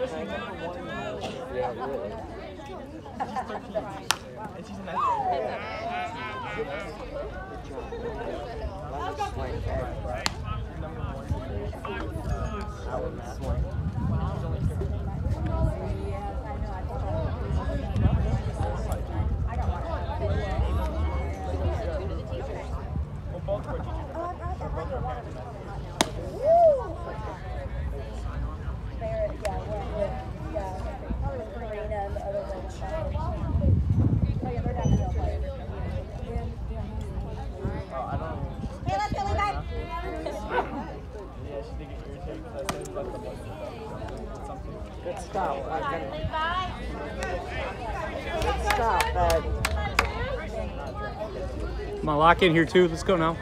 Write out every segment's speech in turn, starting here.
Yeah, really. and she's a nice Good Levi. Good on, lock in here too. Let's go now.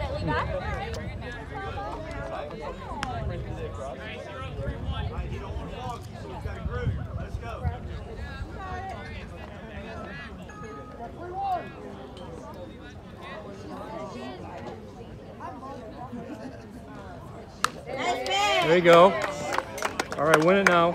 Got it, Levi. Nice man. There you go. All right, win it now.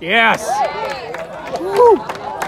Yes! Woo!